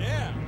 Yeah.